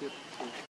Now how